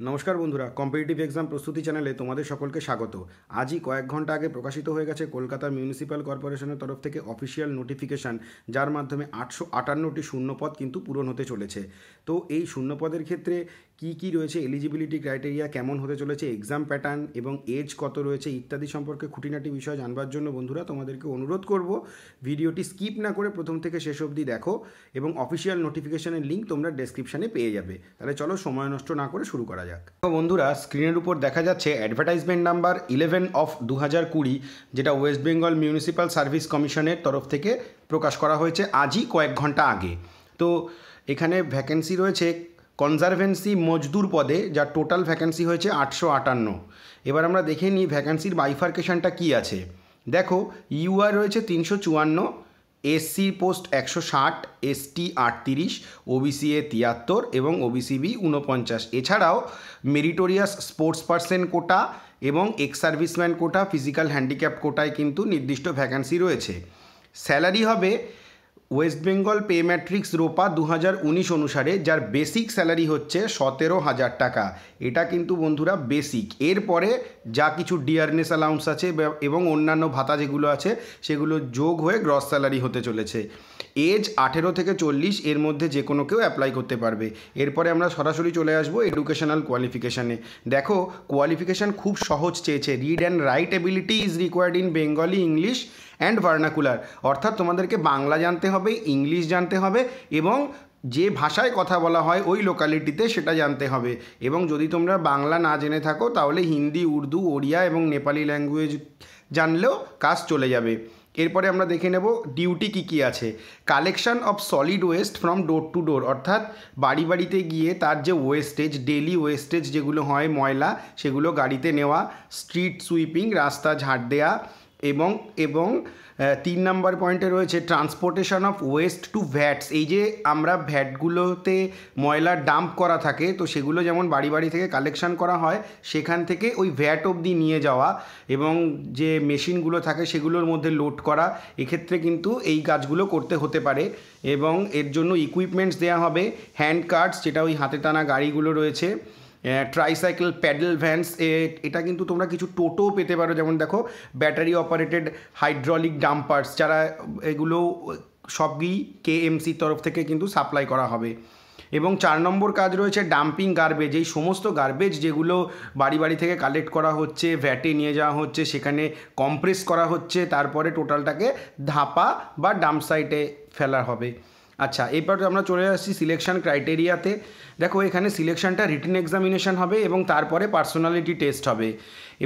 নমস্কার বন্ধুরা competitive exam প্রস্তুতি চ্যানেলে তোমাদের সকলকে স্বাগত। আজই কয়েক ঘণ্টা আগে প্রকাশিত হয়ে গেছে কলকাতা মিউনিসিপ্যাল কর্পোরেশনের তরফ থেকে অফিসিয়াল নোটিফিকেশান যার মাধ্যমে আটশো আটান্নটি শূন্যপদ কিন্তু পূরণ হতে চলেছে। তো এই শূন্যপদের ক্ষেত্রে কি কি রয়েছে এলিজিবিলিটি ক্রাইটেরিয়া কেমন হতে চলেছে এক্সাম প্যাটার্ন এবং এজ কত রয়েছে ইত্যাদি সম্পর্কে খুঁটিনাটি বিষয় জানবার জন্য বন্ধুরা তোমাদেরকে অনুরোধ করব, ভিডিওটি স্কিপ না করে প্রথম থেকে শেষ অবধি দেখো এবং অফিসিয়াল নোটিফিকেশানের লিঙ্ক তোমরা ডেসক্রিপশানে পেয়ে যাবে। তাহলে চলো সময় নষ্ট না করে শুরু করা যাক। বন্ধুরা স্ক্রিনের উপর দেখা যাচ্ছে অ্যাডভার্টাইজমেন্ট নাম্বার ইলেভেন অফ দু হাজার কুড়ি, যেটা ওয়েস্ট বেঙ্গল মিউনিসিপ্যাল সার্ভিস কমিশনের তরফ থেকে প্রকাশ করা হয়েছে আজই কয়েক ঘণ্টা আগে। তো এখানে ভ্যাকেন্সি রয়েছে কনজারভেন্সি মজদুর পদে, যার টোটাল ভ্যাকেন্সি হয়েছে আটশো আটান্ন। এবার আমরা দেখে নিই ভ্যাকেন্সির বাইফার্কেশনটা কী আছে। দেখো, ইউআর রয়েছে তিনশো চুয়ান্ন, এসসি পোস্ট একশো ষাট, এসটি আটত্রিশ, ওবিসি এ তিয়াত্তর এবং ওবিসি বি উনপঞ্চাশ এছাড়াও মেরিটোরিয়াস স্পোর্টস পার্সন কোটা এবং ex serviceman quota, physical handicap কোটায় কিন্তু নির্দিষ্ট ভ্যাকান্সি রয়েছে। স্যালারি হবে West Bengal pay matrix ROPA দু হাজার উনিশ অনুসারে, যার বেসিক স্যালারি হচ্ছে সতেরো হাজার টাকা। এটা কিন্তু বন্ধুরা বেসিক এরপরে যা কিছু ডিয়ারনেস অ্যালাউন্স আছে এবং অন্যান্য ভাতা যেগুলো আছে, সেগুলো যোগ হয়ে গ্রস স্যালারি হতে চলেছে। এজ আঠেরো থেকে চল্লিশ, এর মধ্যে যে কোনো কেউ অ্যাপ্লাই করতে পারবে। এরপরে আমরা সরাসরি চলে আসব এডুকেশনাল কোয়ালিফিকেশানে দেখো কোয়ালিফিকেশান খুব সহজ চেয়েছে। Read and write ability is required in Bengali English and vernacular অর্থাৎ তোমাদেরকে বাংলা জানতে হবে ইংলিশ জানতে হবে এবং যে ভাষায় কথা বলা হয় ওই লোকালিটিতে সেটা জানতে হবে। এবং যদি তোমরা বাংলা না জেনে থাকো, তাহলে হিন্দি, উর্দু, ওড়িয়া এবং নেপালি ল্যাঙ্গুয়েজ জানলেও কাজ চলে যাবে। এরপরে আমরা দেখে নেব ডিউটি কী কী আছে। Collection of solid waste from door to door, অর্থাৎ বাড়ি বাড়িতে গিয়ে তার যে ওয়েস্টেজ ডেলি ওয়েস্টেজ যেগুলো হয় ময়লা, সেগুলো গাড়িতে নেওয়া, স্ট্রিট সুইপিং, রাস্তা ঝাড় দেওয়া এবং এবং তিন নম্বর পয়েন্টে রয়েছে transportation of waste to vats এই যে আমরা ভ্যাটগুলোতে ময়লা ডাম্প করা থাকে, তো সেগুলো যেমন বাড়ি বাড়ি থেকে কালেকশন করা হয়, সেখান থেকে ওই ভ্যাট অবধি নিয়ে যাওয়া এবং যে মেশিনগুলো থাকে সেগুলোর মধ্যে লোড করা। এক্ষেত্রে কিন্তু এই কাজগুলো করতে হতে পারে এবং এর জন্য ইকুইপমেন্টস দেওয়া হবে। হ্যান্ড কার্ডস যেটা ওই হাতে টানা গাড়িগুলো রয়েছে। ট্রাইসাইকেল প্যাডেল ভ্যান্স এটা কিন্তু তোমরা কিছু টোটো পেতে পারো। যেমন দেখো ব্যাটারি অপারেটেড হাইড্রলিক ডাম্পার্স যারা এগুলো সবই কেএমসির তরফ থেকে কিন্তু সাপ্লাই করা হবে। এবং চার নম্বর কাজ রয়েছে ডাম্পিং গার্বেজ এই সমস্ত গার্বেজ যেগুলো বাড়ি বাড়ি থেকে কালেক্ট করা হচ্ছে ভ্যাটে নিয়ে যাওয়া হচ্ছে, সেখানে কম্প্রেস করা হচ্ছে, তারপরে টোটালটাকে ধাপা বা ডাম্প সাইটে ফেলা হবে। আচ্ছা এরপর আমরা চলে আসছি সিলেকশন ক্রাইটেরিয়াতে দেখো, এখানে সিলেকশনটা রিটেন এক্সামিনেশান হবে এবং তারপরে পার্সোনালিটি টেস্ট হবে।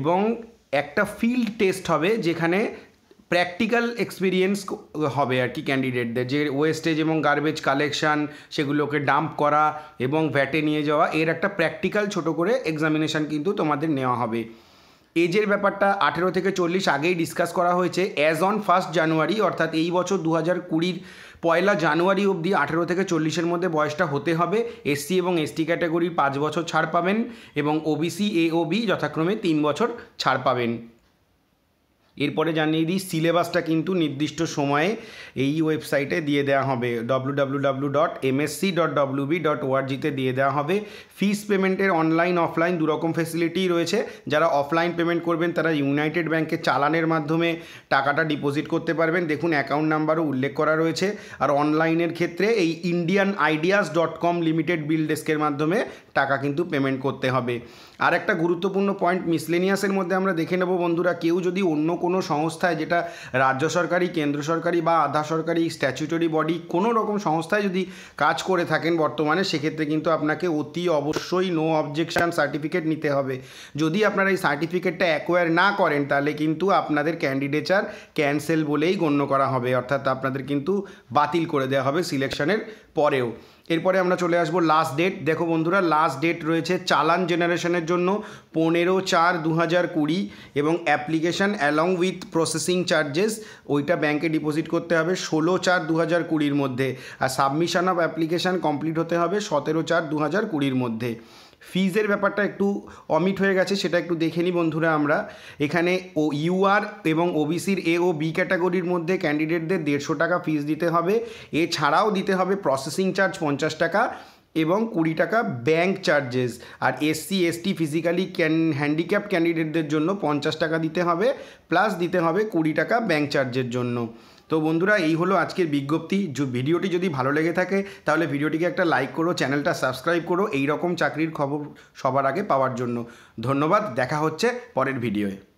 এবং একটা ফিল্ড টেস্ট হবে যেখানে প্র্যাকটিক্যাল এক্সপিরিয়েন্স হবে আর কি ক্যান্ডিডেটদের যে ওয়েস্টেজ এবং গার্বেজ কালেকশান সেগুলোকে ডাম্প করা এবং ভ্যাটে নিয়ে যাওয়া, এর একটা প্র্যাকটিক্যাল ছোট করে এক্সামিনেশান কিন্তু তোমাদের নেওয়া হবে। এজের ব্যাপারটা আঠেরো থেকে চল্লিশ আগেই ডিসকাস করা হয়েছে। অ্যাজ অন ফার্স্ট জানুয়ারি অর্থাৎ এই বছর দু হাজার কুড়ির পয়লা জানুয়ারি অবধি আঠেরো থেকে চল্লিশের মধ্যে বয়সটা হতে হবে। এসসি এবং এসটি ক্যাটাগরি পাঁচ বছর ছাড় পাবেন এবং ওবিসি এ ও বি যথাক্রমে তিন বছর ছাড় পাবেন। এরপরে জানিয়ে দিই, সিলেবাসটা কিন্তু নির্দিষ্ট সময়ে এই ওয়েবসাইটে দিয়ে দেওয়া হবে। W dot MSC dot dot দিয়ে দেওয়া হবে। ফিস পেমেন্টের অনলাইন, অফলাইন দুরকম ফেসিলিটি রয়েছে। যারা অফলাইন পেমেন্ট করবেন, তারা ইউনাইটেড ব্যাংকে চালানের মাধ্যমে টাকাটা ডিপোজিট করতে পারবেন। দেখুন অ্যাকাউন্ট নাম্বারও উল্লেখ করা রয়েছে। আর অনলাইনের ক্ষেত্রে এই Indian ideas dot com limited বিল ডেস্কের মাধ্যমে টাকা কিন্তু পেমেন্ট করতে হবে। আর একটা গুরুত্বপূর্ণ পয়েন্ট মিসলেনিয়াসের মধ্যে আমরা দেখে নেব বন্ধুরা। কেউ যদি অন্য কোনো সংস্থায় যেটা রাজ্য সরকারি কেন্দ্র সরকারি বা আধা সরকারি স্ট্যাচুটরি বডি কোনো রকম সংস্থায় যদি কাজ করে থাকেন বর্তমানে, সেক্ষেত্রে কিন্তু আপনাকে অতি অবশ্যই নো অবজেকশান সার্টিফিকেট নিতে হবে। যদি আপনারা এই সার্টিফিকেটটা অ্যাকোয়ার না করেন, তাহলে কিন্তু আপনাদের ক্যান্ডিডেচার ক্যান্সেল বলেই গণ্য করা হবে। অর্থাৎ আপনাদের কিন্তু বাতিল করে দেওয়া হবে সিলেকশনের পরেও। এরপরে আমরা চলে আসব লাস্ট ডেট দেখো বন্ধুরা লাস্ট ডেট রয়েছে চালান জেনারেশনের জন্য পনেরো চার দু হাজার কুড়ি এবং application along with processing charges ওইটা ব্যাংকে ডিপোজিট করতে হবে ষোলো চার দু হাজার কুড়ির মধ্যে। আর সাবমিশন অফ অ্যাপ্লিকেশান কমপ্লিট হতে হবে সতেরো চার দু হাজার কুড়ির মধ্যে। ফিজের ব্যাপারটা একটু অমিট হয়ে গেছে, সেটা একটু দেখে নিই বন্ধুরা আমরা। এখানে ও ইউআর এবং ওবিসির এ ও বি ক্যাটাগরির মধ্যে ক্যান্ডিডেটদের দেড়শো টাকা ফিজ দিতে হবে। এছাড়াও দিতে হবে প্রসেসিং চার্জ পঞ্চাশ টাকা এবং কুড়ি টাকা bank charges. R SC ST physically can, handicap ক্যান্ডিডেটদের জন্য পঞ্চাশ টাকা দিতে হবে, প্লাস দিতে হবে কুড়ি টাকা ব্যাংক চার্জের জন্য। তো বন্ধুরা, এই হলো আজকের বিজ্ঞপ্তি। ভিডিওটি যদি ভালো লেগে থাকে, তাহলে ভিডিওটিকে একটা লাইক করো, চ্যানেলটা সাবস্ক্রাইব করো এই রকম চাকরির খবর সবার আগে পাওয়ার জন্য। ধন্যবাদ, দেখা হচ্ছে পরের ভিডিওয়ে।